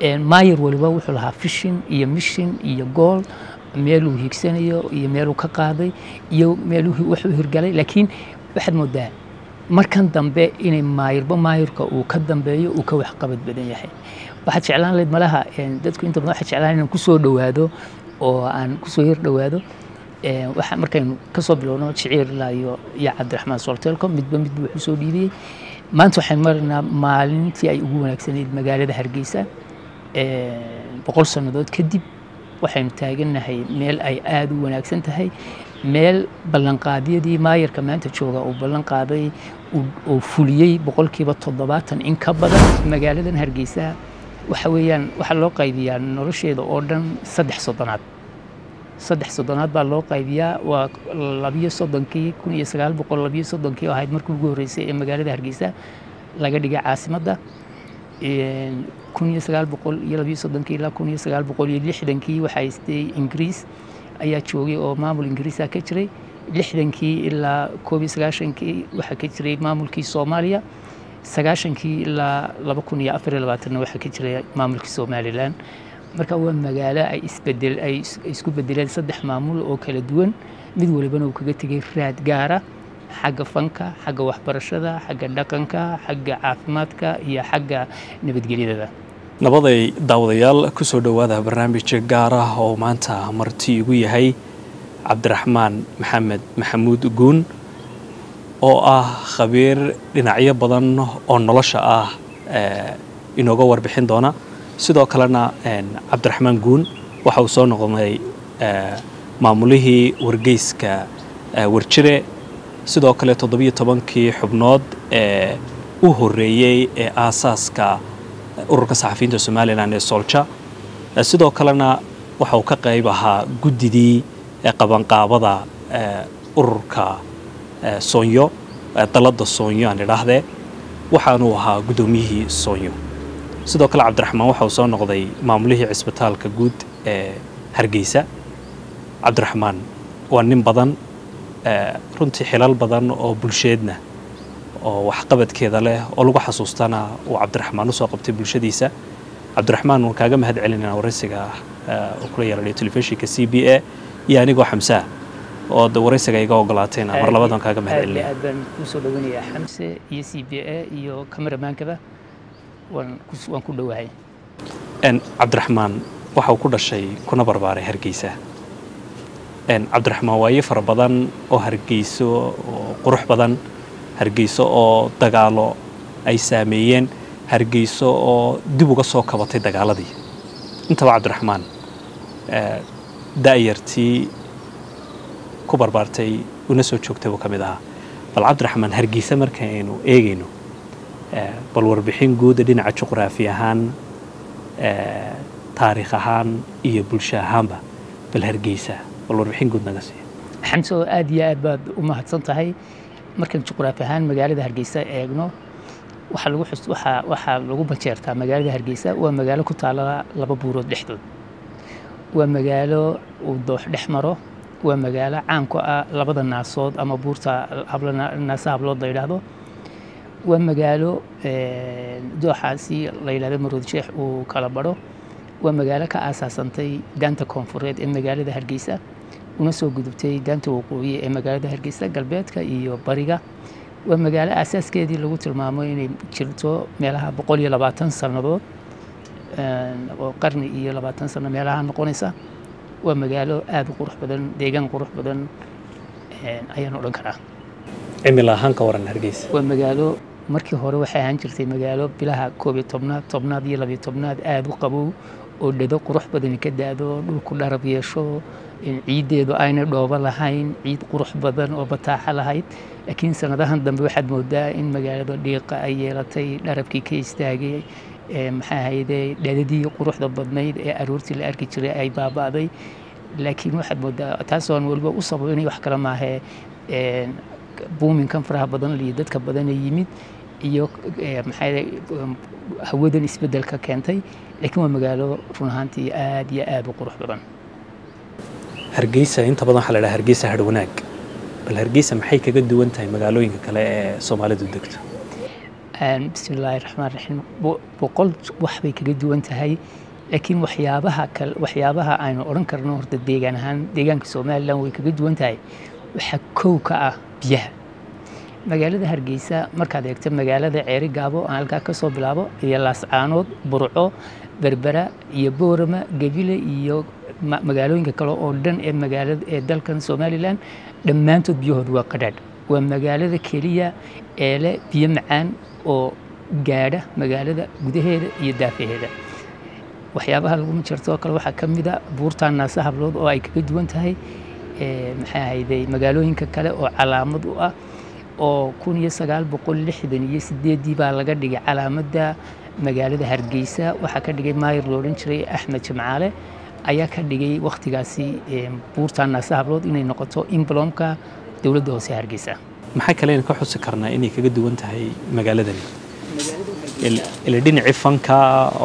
maayar waliba wuxuu lahaa fishin iyo mishin iyo gool meeluu hiigsanayo iyo meeluu ka qaaday iyo meeluu wuxuu hirgalay. Laakiin waxaad moodaa markan dambe inay maayirba maayirka uu ka dambeeyo uu ka waxqabad badan yahay. Waxaad jeclaan lahayd malaha dadku inta badan waxaad jeclaan inaan ku soo dhowaado oo aan ku soo yar dhowaado. Waxa markaynu ka soo bilowno jiciir ilaa iyo iyo cabdiraxmaan soltelco midba midba wuxuu soo dhiibiyey. Maanta waxaan maraynaa maalintii ay ugu wanaagsanayd magaalada hargeysa boqol sannadood kadib waxaynu taagannahay meel ay aada u wanaagsan tahay. Meel ballanqaadyadii maayarka maanta jooga uu ballan qaaday uu fuliyey boqolkiiba toddobaatan in ka badan magaaladan hargeysa. Waxa weeyaan waxaa loo qaybiyaa nolosheeda oo dhan saddex soddonaad. Saddex soddonaad baa loo qaybiyaa waa labiyo soddonkii kun iyo sagaal boqol labiyo soddonkii oo ahayd markii ugu horreysay ee magaalada hargeysa. Laga dhigay caasimadda lixdankii waxaa haystay ingiriis. Ayaa joogay oo maamul ingiriisa ka jiray. Lixdankii ilaa koob sagaashankii waxaa ka jiray maamulkii soomaaliya. Sagaashankii ilaa laba kun iyo afar iyo labaatanna waxaa ka jiray maamulkii somalilan marka waa magaalo ay isbeddel ay isku bedeleen saddex maamul oo kala duwan. Mid walibana uu kaga tegay raad gaara xagga fanka xagga waxbarashada xagga dhaqanka xagga caafimaadka iyo xagga nabadgelyada. Nabaday daawadayaal ku soo dhowaada barnaamij gaar ah oo maanta marti igu yahay cabdiraxmaan maxamed maxamuud guun oo ah khabiir dhinacyo badan oo nolosha ah inooga warbixin doona. Sidoo kalena cabdiraxmaan guun waxa uu soo noqday maamulihii wargeyska warjire sidoo kale toddobiyo tobankii xubnood ee u horreeyey ee aasaaska ururka saxafiyiinta somalilan ee soolja sidoo kalena waxa uu ka qayb ahaa guddidii qabanqaabada ururka soonyo dalladda soonyo aan idhaahdee waxaanuu ahaa guddoomiyihii soonyo sidoo kale cabdiraxmaan waxa uu soo noqday maamulihii cisbitaalka guud ee hargeysa. Cabdiraxmaan waa nin badan runtii xilal badan oo bulsheedna oo waxqabadkeeda leh oo lagu xasuustana uu cabdiraxmaan u soo qabtay bulshadiisa. Cabdiraxmaan waan kaaga mahad waraysiga oo kula yeelanay telefishinka c b a iyo anigoo xamsaa oo waraysiga iga ogolaatayna mar labadan kaaga mahad celinaya aad baan ku soo dhowanayaa xamse iyo c b a iyo kameramaankaba waan ku dhowahay cabdiraxmaan waxa uu ku dhashay kuna barbaaray hargeysa cabdiraxmaan waaye fara badan oo hargeyso oo qurux badan hargeyso oo dagaalo ay saameeyeen hargeyso oo dib uga soo kabatay dagaaladii. Intaba cabdiraxmaan da'yartii ku barbaartay una soo joogtay buu ka mid ahaa. Bal cabdiraxmaan hargeysa markaaynu eegayno bal warbixin guuda dhinaca juqraafi ahaan taariikh ahaan iyo bulsho ahaanba bal hargeysa xamso aad iyo aad baad u mahadsan tahay markaan juqraafi ahaan magaalada hargeysa eegno waxaa lagu bajeertaa magaalada hargeysa waa magaalo ku taala laba buurood dhexdood waa magaalo uu doox dhex maro waa magaalo caan ku ah labada naasood ama buurta habla naasa hablood la yidhaahdo waa magaalo dooxaasi la yidhahdo marood sheex uu kala baro waa magaalo ka aasaasantay daanta koonfureed ee magaalada hargeysa una soo gudubtay daanta waqooyi ee magaalada hargeysa galbeedka iyo bariga. Waa magaalo aasaaskeedii lagu tilmaamo inay jirto meelaha boqol iyo labaatan sannadood oo qarni iyo labaatan sano meelaha noqonaysa. Waa magaalo aada u qurux badan deegaan qurux badan ayaan odhan karaa. Cimil ahaan ka waran hargeysa. Waa magaalo markii hore waxay ahaan jirtay magaalo bilaha koob iyo tobnaad tobnaad iyo labiyo tobnaad aada u qabow oo dhado qurux badani ka daado dhulku dharab yeesho ciiddeedu aynay dhoobo lahayn ciid qurux badan oo bataaxa lahayd. Laakiin sanadahan dambe waxaad moodaa in magaalada dhiiqa ay yeelatay dharabkii ka istaagay maxaa ahayde dhadadii quruxda badnayd ee aroortii la arki jiray ay baaba'day. Laakiin waxaad moodaa taasoon weliba u sabaynay wax kale maahee buuminkan faraha badan iyo dadka badana yimid iyo maxaa hawadan isbeddelka keentay. Laakiin waa magaalo run ahaantii aad iyo aad u qurux badan hargeysa inta badan waxaa la dhaha hargeysa harwanaag bal hargeysa maxay kaga duwan tahay magaalooyinka kale ee soomaalidu degto? Bismi illaahi raxmaan raxiim boqol wax bay kaga duwan tahay laakiin waxyaabaha kale waxyaabaha aynu odhan karno horta deegaan ahaan deegaanka somalilan way kaga duwan tahay. Waxaa kow ka ah biyaha. Magaalada hargeysa markaad eegto magaalada ceeri gaabo aan halkaa ka soo bilaabo iyo laascaanood burco berbera iyo boorama gebile iyo magaalooyinka kale oo dhan ee magaalada ee dalkan somalilan dhammaantood biyahooda waa qadhaadh. Waa magaalada keliya ee leh biyo macaan oo gaadha magaalada gudaheeda iyo daafaheeda waxyaabaha lagu majarto oo kale waxaa ka mid a buurtaan naasa hablood oo ay kaga duwan tahay maxay ahayday magaalooyinka kale oo calaamad u ah oo kun iyo sagaal boqol lixdan iyo sideeddii baa laga dhigay calaamadda magaalada hargeysa. Waxaa ka dhigay maayir lo odhan jiray axmed jimcaale ayaa ka dhigay wakhtigaasi buurtaan naasa hablood inay noqoto imblomka dowladda hoose hargeysa maxaa kaleena ka xusi karnaa inay kaga duwan tahay magaaladani ila dhinacii fanka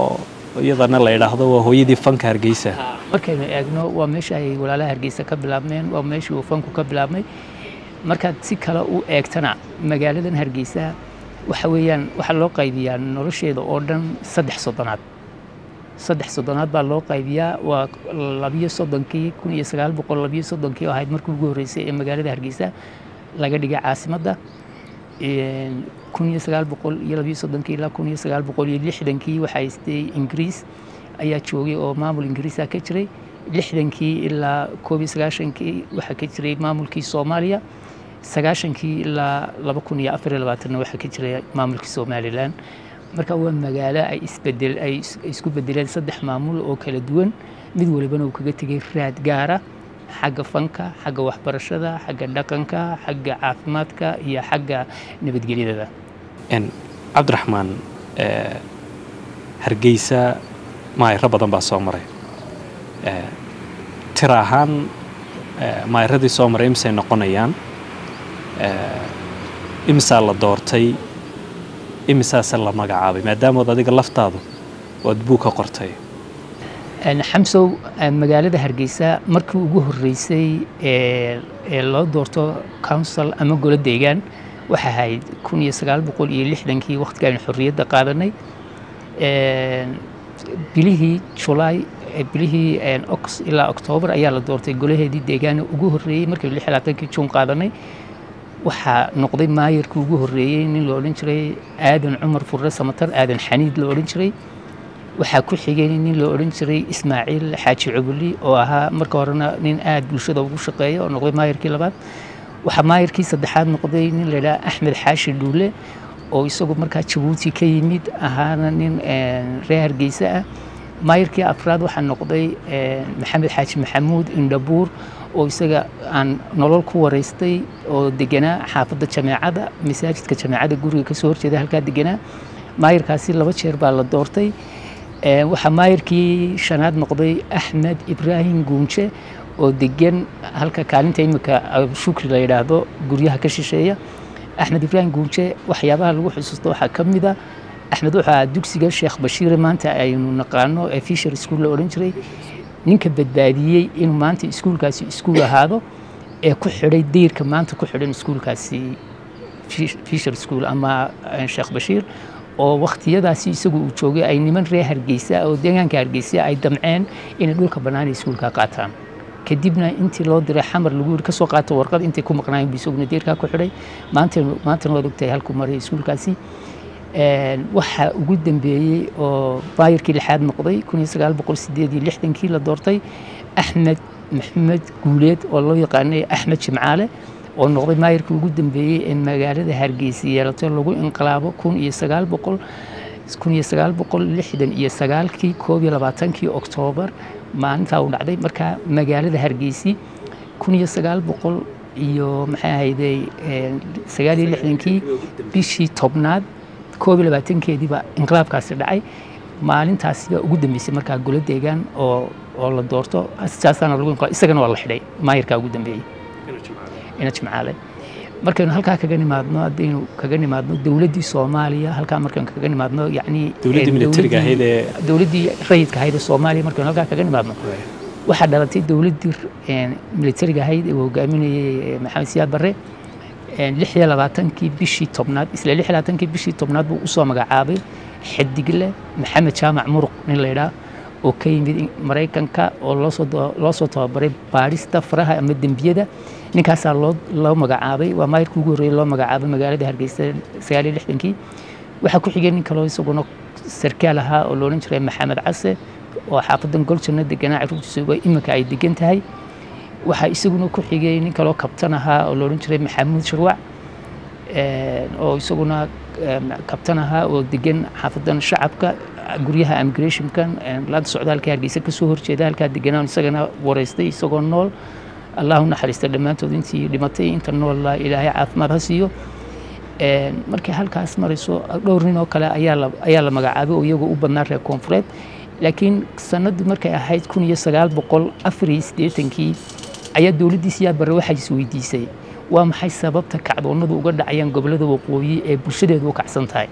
oo iyadana la idhaahdo waa hooyadii fanka hargeysa markaynu eegno waa meesha ay walaalaha hargeysa ka bilaabmeen waa meeshii uu fanku ka bilaabmay markaad si kale u eegtana magaaladan hargeysa waxa weeyaan waxaa loo qaybiyaa nolosheeda oo dhan saddex soddonaad saddex soddonaad baa loo qaybiyaa. Waa labiyo soddonkii kun iyo sagaal boqol labiyo soddonkii oo ahayd markii ugu horreysay ee magaalada hargeysa laga dhigay caasimadda kun iyo sagaal boqol iyo labiyo soddonkii ilaa kun iyo sagaal boqol iyo lixdankii waxaa ingiriis. Ayaa joogay oo maamul ingiriisa ka jiray. Lixdankii ilaa koob sagaashankii waxaa ka jiray maamulkii soomaaliya. Sagaashankii ilaa laba kun iyo afar iyo labaatanna waxaa ka jiray maamulkii somalilan marka waa magaalo ay isbeddel ay isku bedeleen saddex maamul oo kala duwan mid walibana uu kaga tegay raad gaara xagga fanka xagga waxbarashada xagga dhaqanka xagga caafimaadka iyo xagga nabadgelyadada. Cabdiraxmaan hargeysa maayro badan baa soo maray. Tira ahaan maayaradii soo maray imisay noqonayaan imisaa la doortay imisaase la magacaabay maadaamood adiga laftaadu oad buug ka qortay. Xamsow magaalada hargeysa markii ugu horreysay ee loo doorto council ama golo deegaan waxay ahayd kun iyo sagaal boqol iyo lixdankii wakhtiga aynu xorriyadda qaadanay. Bilihii julaay bilihii ilaa oktoobar ayaa la doortay golaheedii deegaana ugu horreeyey markaynu lix labaatankii juun qaadanay وحا نقضي ماير كوغو هريين لورنجري آدن عمر فرس مطر آدن حنيد لورنجري وحا كوحيين نين لورنجري إسماعيل حاجي عبولي وها مركورنا نين آد بوشيد وبوشيقية ونقضي ماير كي لبان. وحا ماير كي صدحان نقضي نين للا أحمد حاشي دولي ويسوغ مركا تشبوتي كي آهانا نين آه، ريهر جيساء. ماير كي أفراد وحا نقضي آه، محمد حاجي محمود اندبور deganaa xaafadda jameecada masaajidka jameecada guriga kasoo horjeeda halkaa deganaa maayarkaasi laba jeer baa la doortay waxaa maayarkii shanaad noqday axmed ibraahim guunje oo degan halka kaalinta imika shukri la yidhaahdo guryaha ka shisheeya axmed ibraahim guunje waxyaabaha lagu xusuusto waxaa ka mid a axmed wuxuu ahaa dugsiga sheekh bashiire maanta aynu naqaano ee fisher school la odhan jiray ninka badbaadiyey inuu maanta iskuulkaasi iskuul ahaado ee ku xidhay deyrka maanta ku xidhan iskuulkaasi fisher school ama sheekh bashiir oo wakhtiyadaasi isagu uu joogay ay niman reer hargeysa oo deegaanka hargeysa ay damceen inay dhulka bannaan iskuulka qaataan kadibna intii loo diray xamar lagu yiri kasoo qaata warqad intay ku maqnaayeen bu isaguna deerkaa ku xidhay maantana waad ogtahay halku maray iskuulkaasi waxaa ugu dambeeyey oo baayarkii lixaad noqday lixdankii la doortay axmed maxamed guuleed oo loo yaqaanay axmed jimcaale oo noqday maayarkii ugu dambeeyey ee magaalada hargeysa yeelatay lagu inqilaabo labaatankii oktoobar maalintaa uu dhacday markaa magaalada hargeysi lixdankii bishii tobnaad koob iyo labaatankeediiba inqilaabkaasi dhacay. Maalintaasiba ugu dambeysay markaa golo deegaan oo oo la doorto saasaana lagu inqilaab isagana waa la xidhay maayarkaa ugu dambeeyey ina jimcaale markaynu halkaa kaga nimaadno haddaynu kaga nimaadno dowladdii soomaaliya halkaa markaynu kaga nimaadno yacni dowladdii militariga ahayd ee dowladdii rayidka ahayd ee soomaaliya markaynu halkaa kaga nimaadno. Waxaa dhalatay dowladdii militariga ahayd ee uu hogaaminayay maxamed siyaad barre faraha ama dembiyada ninkaasaa loo loo magacaabay waa maayirkii ugu horreeyay loo magacaabay magaalada hargeysa sagaal iyo lixdankii waxaa ku xigay nin kaloo isaguna sarkaal ahaa oo loodhan jiray maxamed case oo xaafadan goljanna deganaa caruurtiisa iminka ay degan tahay waxaa isaguna ku xigay nin kaloo kabtan ahaa oo loodhan jiray maxamuud shirwac oo isaguna kabtan ahaa oo degan xaafadan shacabka guryaha immigrationkan laada socdaalka hargeysa ka soo horjeeda halkaa deganaan isagana wareystay isagoo nool. Allah naxariista dhammaantood intii dhimatay inta nool ilaahay caafimaad ha siiyo. Markay halkaas marayso dhowr nin oo kale ayaa la magacaabay oo iyagoo u badnaa reer koonfureed. Laakiin sanadii markay ahayd kun iyo sagaal boqol afar iyo siddeetankii ayaa dowladdiisa yaa waxaa isweydiisay waa maxay sababta kacdoonnadu uga dhacayaan gobollada waqooyi ee bulshadeedu u kacsan tahay?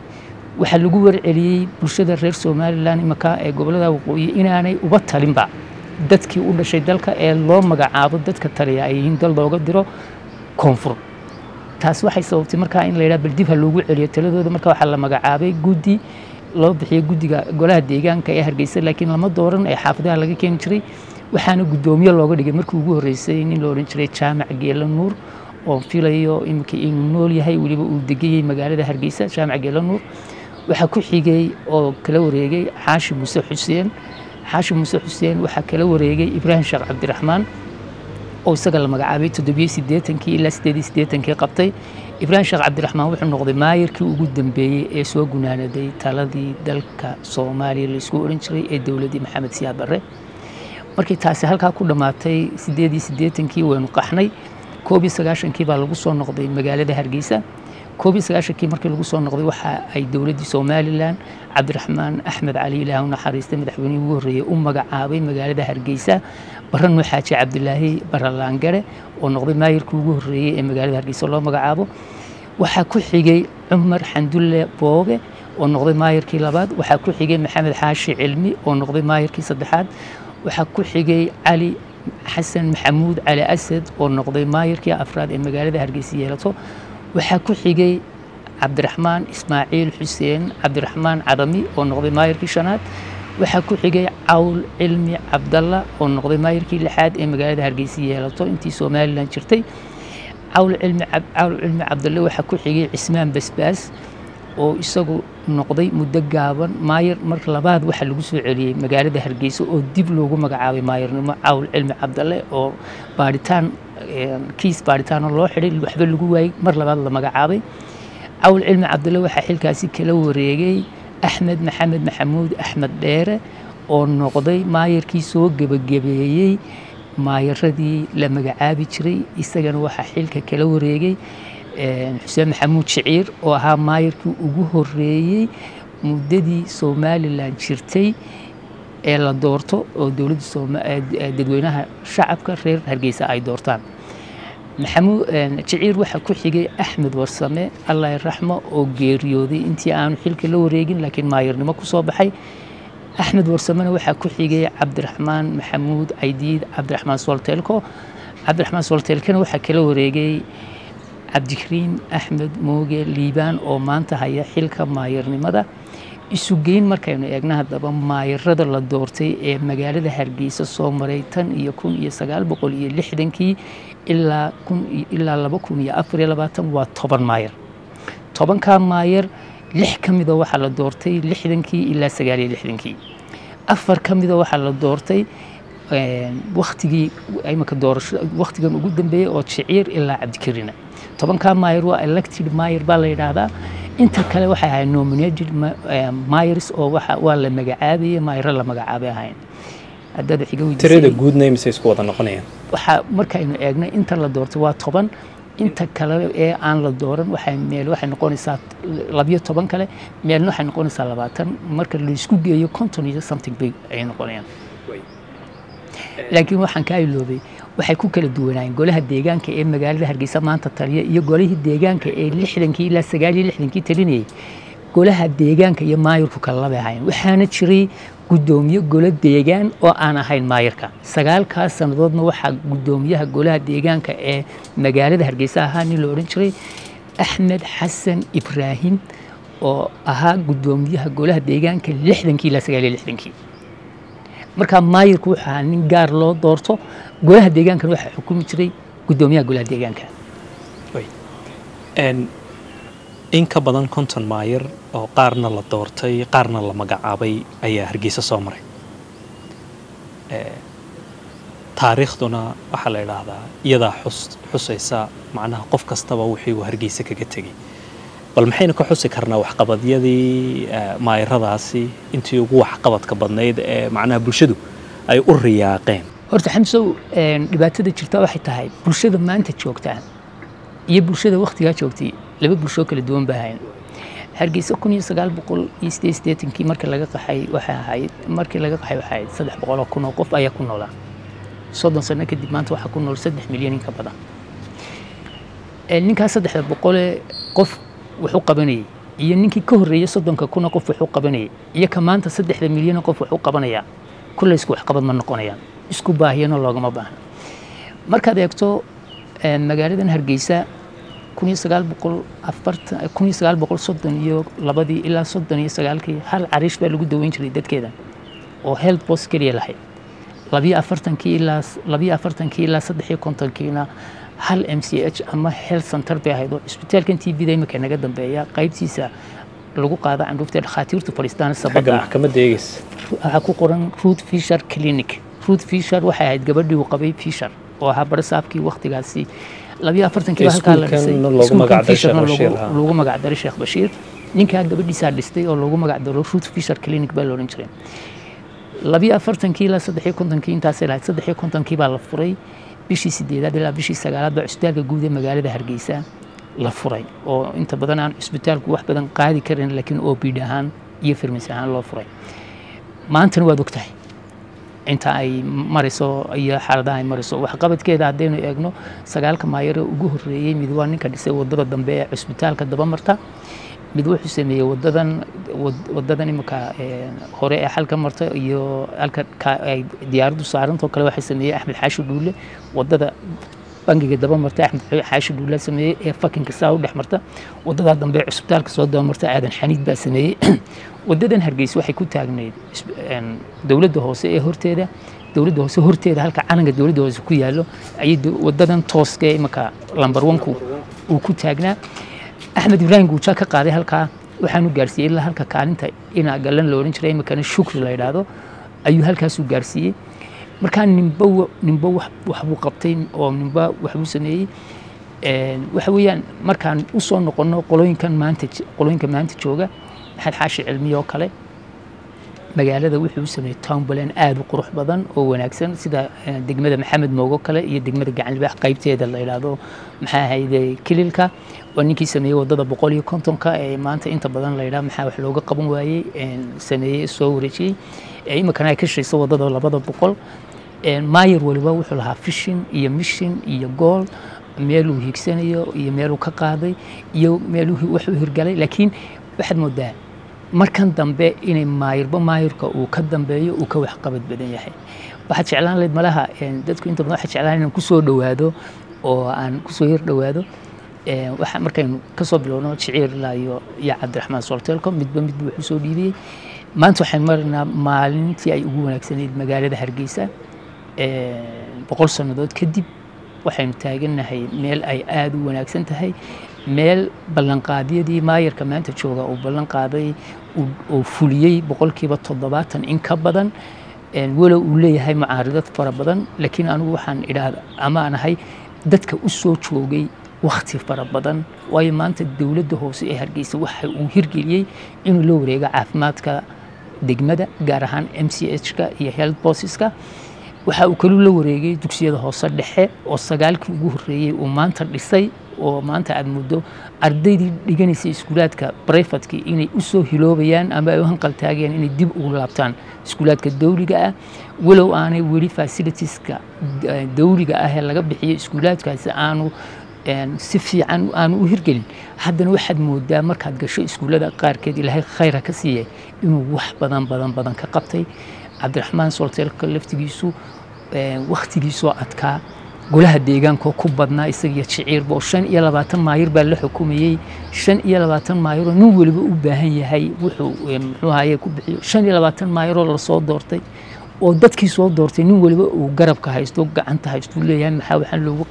Waxaa lagu warceliyey bulshada reer somalilan imanka ee gobollada waqooyi inaanay uba talinba dadkii u dhashay dalka ee loo magacaabo dadka taliya ay yihiin dal looga diro koonfur. Taas waxay sababtay markaa in la yidhaha bal ha loogu celiyo taladooda marka waxaa la magacaabay guddi loo bixiyey guddiga golaha deegaanka ee hargeysa laakiin lama dooran ee xaafadaha laga keeni jiray waxaana guddoomiye looga dhigay markii ugu horreysay nin la odhan jiray jaamac geela nuur oo filayo iminka inuu nool yahay weliba uu degayey magaalada hargeysa jaamac geela nuur waxaa ku xigay oo kala wareegay xaashi muuse xuseen. Xaashi muuse xuseen waxaa kala wareegay ibraahim sheekh cabdiraxmaan oo isaga la magacaabay toddobiyo siddeetankii ilaa siddeed iyo siddeetankii qabtay. Ibraahim sheekh cabdiraxmaan wuxuu noqday maayarkii ugu dambeeyey ee soo gunaanaday taladii dalka soomaaliya laysku odhan jiray ee dowladdii maxamed siyaad barre waynu qaxnay koob iyo sagaashankii baa lagu soo noqday magaalada hargeysa koob iyo sagaashankii markii lagu soo noqday waxa ay dowladdii somalilan cabdiraxmaan axmed cali ilaah u naxariistay madaxweynihii ugu horreeyey u magacaabay magaalada hargeysa barre nuux xaaji cabdilaahi baralaangare oo noqday maayirkii ugu horreeyey ee magaalada hargeysa loo magacaabo waxaa ku xigay cumar xandulle booge oo noqday maayirkii labaad waxaa ku xigay maxamed xaashi cilmi oo noqday maayirkii saddexaad waxaa ku xigay cali xasan maxamuud cali asad oo noqday maayirkii afraad ee magaalada hargeysa yeelato. Waxaa ku xigay cabdiraxmaan ismaaciil xuseen cabdiraxmaan cadami oo noqday maayirkii shanaad. Waxaa ku xigay cawl cilmi cabdalla oo noqday maayirkii lixaad ee magaalada hargeysa yeelato intii somalilan jirtay. Cawl cilmi cabdalle waxaa ku xigay cismaan basbaas oo isagu noqday muddo gaaban. Maayir marka labaad waxaa lagu soo celiyey magaalada hargeysa oo dib loogu magacaabay maayirnimo cawl cilmi cabdalle oo baadhitaan kiis baadhitaano loo xidhay waxba lagu waayey mar labaad la magacaabay. Cawl cilmi cabdalle waxaa xilkaasi kala wareegay. Axmed maxamed maxamuud axmed dheere oo noqday maayirkii soo gebagabeeyey maayiradii la magacaabi jiray isagana waxaa xilka kala wareegay xuseen maxamuud shiciir oo ahaa maayirkii ugu horreeyey muddadii somalilan jirtay ee la doorto oo dadweynaha shacabka reer hargeysa ay doortaan. Jiciir waxaa ku xigay axmed warsame allah raxmo oo geeriyooday intii aanu xilka la wareegin laakiin maayirnimo ku soo baxay. Axmed warsamena waxaa ku xigay cabdiraxmaan maxamuud caydiid cabdiraxmaan solteelko cabdiraxmaan solteelkana waxaa kala wareegay cabdikariim axmed mooge liibaan oo maanta haya xilka maayirnimada. Isugeyn markaynu eegna haddaba maayirada la doortay ee magaalada hargeysa soo maray tan iyo kun iyo sagaal boqol iyo lixdankii ilaa ilaa laba kun iyo afar iyo labaatan waa toban maayir. Tobankaa maayir lix ka mida waxaa la doortay lixdankii ilaa sagaal iyo lixdankii. Afar ka mida waxaa la doortay waktigii imanka doorasho waktigan ugu dambeeyey oo jiciir ilaa cabdikarina tobankaa maayir waa elected maayir baa la yidhaahdaa. Inta kale waxay ahayd nominated mayors oo waa la magacaabayay maayiro la magacaabay ahayn tirada guudna imise isku wada noqonayaan? Waxaa markaynu eegnay inta la doortay waa toban. Inta kale ee aan la dooran waxay meel waxay noqonaysaa labiyo toban kale meelna waxay noqonaysaa labaatan. Marka la isku geeyo conton iyo something bay ay noqonayaan. Laakiin waxaan kaa iloobay waxay ku kala duwanaayeen golaha deegaanka ee magaalada hargeysa maanta taliya iyo golihii deegaanka ee lixdankii ilaa sagaal iyo lixdankii talinayay golaha deegaanka iyo maayirku kala labay ahayn waxaana jiray guddoomiye golo deegaan oo aan ahayn maayirka sagaalkaas sannadoodna waxaa guddoomiyaha golaha deegaanka ee magaalada hargeysa ahaa nin la odhan jiray axmed xasan ibraahim oo ahaa guddoomiyaha golaha deegaanka lixdankii ilaa sagaal iyo lixdankii markaa maayirku wuxuu ahaa nin gaar loo doorto golaha deegaankana waxaa xukumi jiray guddoomiyaha golaha deegaanka. In ka badan konton maayir oo qaarna la doortay qaarna la magacaabay ayaa hargeysa soo maray. Taariikhduna waxaa la idhaahdaa iyadaa xusaysa macnaha qof kastaba wixii uu hargeysa kaga tegey bal maxaynu ka xusi karnaa waxqabadyadii maayiradaasi intii ugu waxqabadka badnayd ee macnaha bulshadu ay u riyaaqeen. Horta xamsow dhibaatada jirta waxay tahay bulshada maanta joogtaa iyo bulshada wakhtigaa joogtay laba bulshoo kala duwan baa ahayn. Hargeysa kun iyo sagaal boqol iyo sideed sideetankii markii laga qaxay waxay ahayd markii laga qaxay waxay ahayd saddex boqol oo kun oo qof ayaa ku noolaa. Soddon sano kadib maanta waxaa ku nool saddex milyan in ka badan. Ninkaas saddexda boqolee qof wuxuu qabanayay. Iyo ninkii ka horreeyey soddonka kuna qof wuxuu qabanayay. Iyo ka maanta saddexda milyan qof wuxuu qabanayaa kulle isku waxqabad ma noqonayaan. Isku baahiyana loogama baahna. Markaad eegto magaaladan hargeysa kun iyo labadii ilaa soddon iyo sagaalkii hal cariish baa lagu daweyn jiray dadkeeda. Oo health post keliya lahayd. Afartankii ilaa saddex iyo kontonkiina hal m c h ama health center bay ahayd oo cisbitaalkan t v da imika naga dambeeya qaybtiisa lagu qaada candhuufta dhakhaatiirtu fadhiistaan sabada maxkamadda eegeys waxaa ku qoran root fisher clinic. Root fisher waxay ahayd gabadhii uu qabay fisher oo ahaa barasaabkii waktigaasi labiyo afartankii halkaa la dhisay. Loogu magacdaray sheekh bashiir ninkaa gabadhiisaa dhistay oo loogu magacdaro root fisher clinic baa la odhan jiray. Labiyo afartankii ilaa saddex iyo kontonkii intaasay lahayd saddex iyo kontonkii baa la furay bishii sideedaad ilaa bishii sagaalaad baa cusbitaalka guud ee magaalada hargeysa la furay oo inta badan aan cusbitaalku wax badan qaadi karin laakiin o b d ahaan iyo firmis ahaan loo furay. Maantana waad ogtahay inta ay marayso iyo xaaladaha ay marayso waxqabadkeeda haddaynu eegno sagaalka maayare ugu horreeyey mid waa ninka dhisay waddada dambe ee cusbitaalka dabamarta mid wuxuu sameeyey wadadan wadadan imika hore ee xalka marta iyo halka ay diyaaraddu saarantoo kale waxaa sameeyey axmed xaashi dhuule wadada bangiga daba marta axmed xaashi dhuule sameeyey ee fakinka saa u dhex marta wadadaa dambe cusbitaalka soo daba marta aadan xaniid baa sameeyey wadadan hargeysa waxay ku taagnayd dowladda hoose ee horteeda dowladda hoose horteeda halka calanka dowladda hoose ku yaallo ayay wadadan tooska ee imika lambar wanku uu ku taagnaa axmed ibraahim guujaa ka qaaday halkaa waxaanu gaarsiiyey ilaa halka kaalinta inaa galan la odhan jiray imikana shukri la yidhaahdo ayuu halkaasuu gaarsiiyey. Markaa nimba nimba waxbuu qabtay oo nimba waxbuu sameeyey. Waxa weeyaan markaan u soo noqonno qolooyinkan maanta qolooyinka maanta jooga maxamed xaashi cilmiye oo kale magaalada wuxuu sameeyey town plan aad u qurux badan oo wanaagsan. Sida degmada maxamed moogo kale iyo degmada gacanlibaax qaybteeda la yidhaahdo maxaa ahayde kililka waa ninkii sameeyey waddada boqol iyo kontonka ee maanta inta badan la yidhaha maxaa wax looga qaban waayey sameeyey soo wareejiyey. Iminkana ay ka shayso waddada labada boqol. Maayar waliba wuxuu lahaa fishin iyo mishin iyo gool meeluu hiigsanayo iyo meeluu ka qaaday iyo meeluu wuxuu hirgalay. Laakiin waxaad moodaa markan dambe inay maayirba maayirka uu ka dambeeyo uu ka waxqabad badan yahay. Waxaad jeclaan lahayd malaha dadku inta badan waxaad jeclaan inaan ku soo dhowaado oo aan ku soo yar dhowaado. Waxa markaynu ka soo bilowno jiciir ilaa iyo iyo cabdiraxmaan soltelco midba midba wuxuu soo dhiibiyey. Maanta waxaan maraynaa maalintii ay ugu wanaagsanayd magaalada hargeysa boqol sannadood kadib waxaynu taagannahay meel ay aada u wanaagsan tahay. Meel ballanqaadyadii maayarka maanta jooga uu ballan qaaday uu fuliyey boqolkiiba toddobaatan in ka badan. Walow uu leeyahay mucaaridad fara badan laakiin anigu waxaan idhaahda ama aan ahay dadka u soo joogay wakhti fara badan. Waayo maanta dowladda hoose ee hargeysa waxa uu hirgeliyey inuu la wareego caafimaadka degmada gaar ahaan m c h-ka iyo health bosiska waxa uu kaluu la wareegay dugsiyada hoose dhexe oo sagaalkii ugu horreeyey uu maanta dhisay oo maanta aad muddo ardaydii dhiganaysay iskuulaadka breyfatkii inay u soo hiloobayaan ama ay u hanqal taagayaan inay dib ugu laabtaan iskuulaadka dawliga ah. Walow aanay weli fasilitieska dawliga ah ee laga bixiyo iskuulaadkaasi aanu een, si fiican aanu u hirgelin. Haddana waxaad moodaa markaad gasho iskuullada qaarkeed ilaahay khayr ha ka siiyey inuu wax badan badan badan ka qabtay. Cabdiraxmaan solteelka laftigiisu wakhtigiisoo adkaa golaha deegaanka oo ku badnaa isaga iyo shiciirba oo shan iyo labaatan maayir baa la xukumayey shan iyo labaatan maayiroo nin weliba u baahan yahay wuxuu muxuu bixiyo. Shan iyo labaatan maayiroo la soo doortay oo dadkii soo doortay nin weliba uu garabka haysto gacanta haysto uu leeyahay maxaa waxaan loogu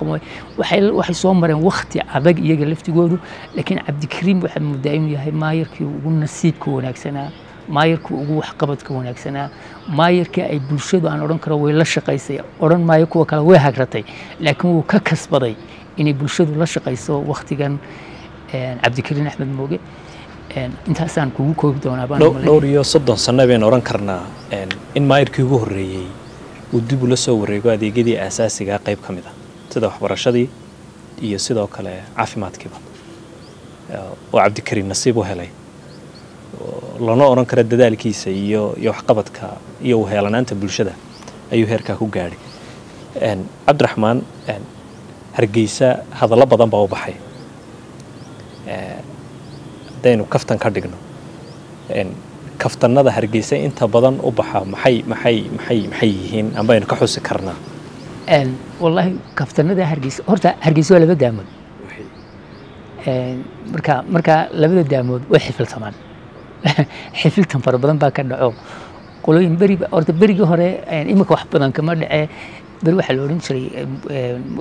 waxay waxay soo mareen wakhti adag iyaga laftigoodu laakiin cabdikariim waxaad moodaa inuu yahay maayirkii ugu nasiibka wanaagsanaa maayirkii ugu waxqabadka wanaagsanaa. Maayirkii ay bulshadu aan odhan karo way la shaqaysay. Odhan maayo kuwa kale way hagratay. Laakiin wuu ka kasbaday inay bulshadu la shaqayso wakhtigan een, cabdikariim axmed mooge. Intaasaan kugu koobi doonaa baan Dhow- umaleynaya. dhowr iyo soddon sanno baynu odhan karnaa in maayirkii ugu horreeyey uu dib ula soo wareego adeegyadii aasaasigaa qayb ka mid ah. Sida waxbarashadii iyo sidoo kale caafimaadkiiba. Oo cabdikariim nasiib u helay lana odhan karo dadaalkiisa iyo iyo waxqabadka iyo uheelanaanta bulshada ayuu heerkaa ku gaadhay cabdiraxmaan hargeysa hadallo badan baa u baxay. Haddaynu kaftan ka dhigno. Een, kaftannada hargeysa inta badan u baxa maxay maxay maxay maxay yihiin amba aynu ka xusi karnaa. Wallaahi kaftanada hargeysa horta hargeysa waa laba daamood. Marka marka labada daamood way xifiltamaan xifiltan fara badan baa ka dhaco. Qolooyin beri horta berigii hore een, imika wax badan kama dhace. Beri waxaa la odhan jiray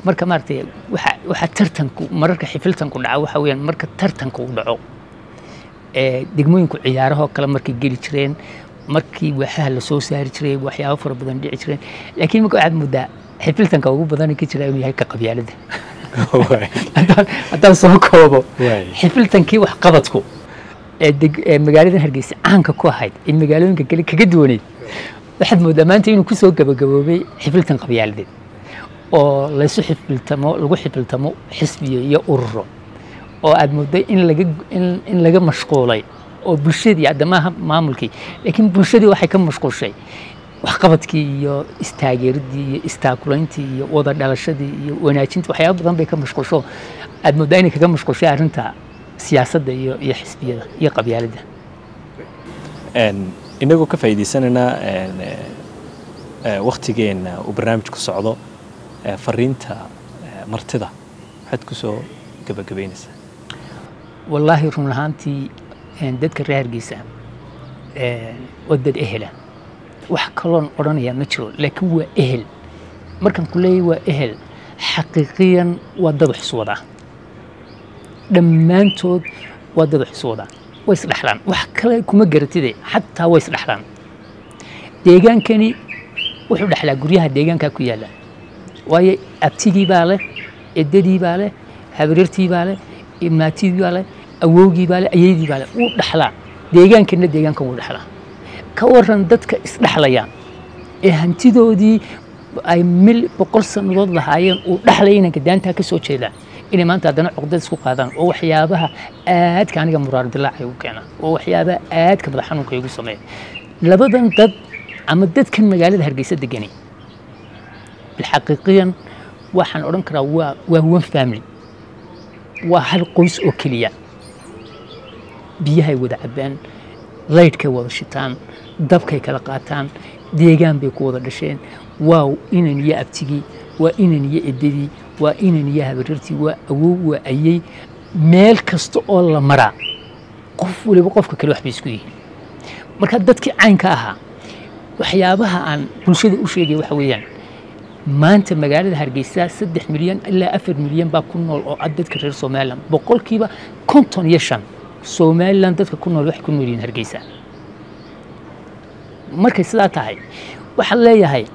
marka maaragtay waxa waxa tartanku mararka xifiltanku dhaca waxa weeyaan marka tartanku uu dhaco. Degmooyinku ciyaarahoo kale markay geli jireen markii waaxaha la soo saari jiray waxyaabo fara badan dhici jireen. Laakiin marka waxaad moodaa xifiltanka ugu badan ka jira inuu yahay ka qabyaalada haddaan soo koobo. Xifiltankii waxqabadku ee deg- ee magaalada hargeysa caanka ku ahayd ee magaalooyinka kale kaga duwaneyd waxaad moodaa maanta inuu ku soo gabagaboobay xifiltan qabyaaladeed oo laysu xifiltamo lagu xifiltamo xisbiyo iyo ururo oo aad mooday in laga in, laga mashquulay oo bulshadii adamaha maamulkii laakiin bulshadii waxay ka mashquulshay waxqabadkii iyo istaageeridii iyo istaakulayntii iyo wada dhalashadii iyo wanaajintii waxyaabo badan bay ka mashquulsho aad moodaa inay kaga mashquulshay arrinta siyaasadda iyo iyo xisbiyada iyo qabyaaladda inagoo ka ee, wakhtigeenna uu barnaamijku socdo fariinta martida maxaad ku soo gabagabaynaysaa wallaahi run ahaantii dadka reer hargeysa waa dad ehela wax kaloon odhanaya ma jiro laakiin waa ehel markaan ku leeyahay waa ehel xaqiiqiyan waa dad wax iswadaa dhammaantood waa dad wax iswadaa way isdhexlaan wax kale kuma garatide xataa way isdhexlaan deegaankani wuxuu dhexlaa guryaha deegaankaa ku yaalla. Waayo abtigii baa leh edadii baa leh habaryartii baa leh maatidii baa leh awowgii baa leh ayeydii baa leh wuu dhexlaa deegaankana deegaanka wuu dhexlaa ka waran dadka isdhexlaya ee hantidoodii ay mil boqol sannadood lahaayeen uu dhexlaya inanka daantaa ka soo jeedaa إني ما أنت عندنا عقدة سوق هذا. أو حيابها آت كان جم مرار دلع حيو كنا أو حيابها آت كبر حنو كيو سمي. لبدا أنت عمدت كن مجال الهرجيسة دجني الحقيقيا واحد أورن كرا هو وهو فاملي. وهل قوس أكليا بيها يود عبان ليت كوال الشيطان دب كي كلقاتان. ديجان بيكو ولا شيء واو إن يأبتجي وإن يأددي. Waa inan iyo habaryartii waa awow waa ayey meel kasta oo la maraa. Qof waliba qofka kale wax bay isku yihiin. Marka dadkii caynka ahaa waxyaabaha aan bulshada u sheegay waxa weeyaan maanta magaalada hargeysa saddex milyan ilaa afar milyan baa ku nool oo cad dadka reer somalilan boqolkiiba konton iyo shan somalilan dadka ku nool waxay ku nool yihiin hargeysa. Markay sidaa tahay waxaan leeyahay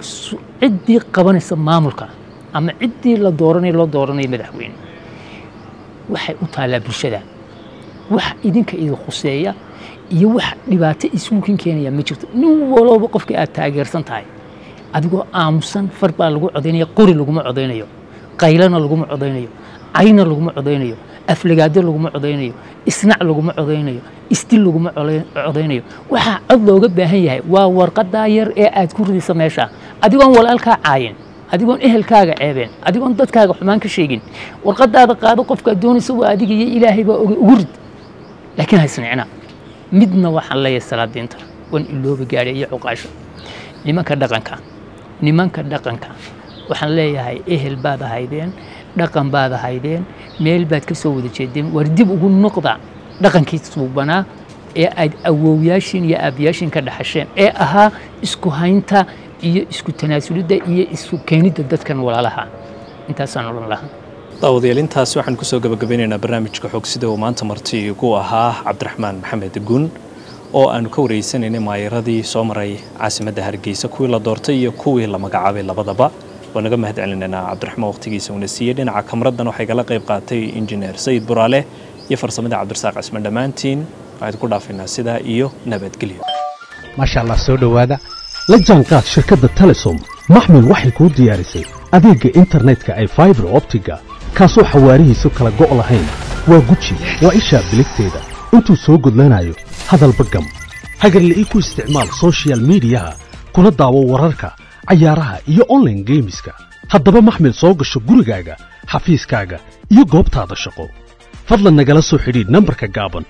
ciddii qabanaysa maamulka ama ciddii la dooranayo loo dooranayo madaxweyne waxay u taallaa bulshada wax idinka idin khuseeya iyo wax dhibaato isuukin keenaya ma jirto nin walooba qofkii aad taageersan tahay adigoo aamusan far baa lagu codaynaya qori laguma codaynayo qaylana laguma codaynayo cayna laguma codaynayo aflagaado laguma codaynayo isnac laguma codaynayo isdil laguma codaynayo waxaa cod looga baahan yahay waa warqadaa yar ee aad ku ridaysa meesha adigoon walaalkaa caayin adigoon ehelkaaga ceebeen. Adigoon dadkaaga xumaan ka sheegin. Warqadaada qaado qofkaad doonaysa waa adiga iyo ilaahay baa ugu rid. Laakiin haysnicna midna waxaan leeyahay salaadiinta. Wan iloobi gaadhay iyo cuqaasha nimanka dhaqanka nimanka dhaqanka waxaan leeyahay ehel baad ahaydeen dhaqan baad ahaydeen meel baad ka soo wada jeedeen. War dib ugu noqda dhaqankii suubanaa ee aad awowyaashin iyo aabyaashin ka dhaxasheen. Ee ahaa isku haynta iyo isku tanaasulidda iyo isku keenidda dadkan walaalaha. Intaasaan odhan lahaa. Daawadayaal intaasi waxaan ku soo gabagabeynaynaa barnaamijka xog sida uu maanta marti igu ahaa cabdiraxmaan maxamed gun oo aanu ka wareysanaynay maayaradii soo maray caasimadda hargeysa kuwii la doortay iyo kuwii la magacaabay labadaba. Waa naga mahad celinaynaa cabdiraxmaan waqtigiisa uuna siiyey dhinaca kamraddan waxay kala qayb qaatay injineer sayid buraale iyo farsamada cabdirasaaq cisman dhammaantiin. Waxaad ku dhaafaynaa sidaa iyo nabadgelyo. Maasha allah soo dhowaada la jaanqaad shirkadda telesom. Maxmil waxay kuu diyaarisay adeegga internetka ay faibar optiga kaasoo xawaarihiisu kala go' lahayn. Waa guji waa ishaa biligteeda. Intuu soo gudlanayo hadalba gam hagarla ii ku isticmaal soshiyal miidiyaha kuna daawo wararka cayaaraha iyo onlaine geemiska haddaba maxmil soo gasho gurigaaga xafiiskaaga iyo goobtaada shaqo. Fadlan nagala soo xidhiidh nambarka gaaban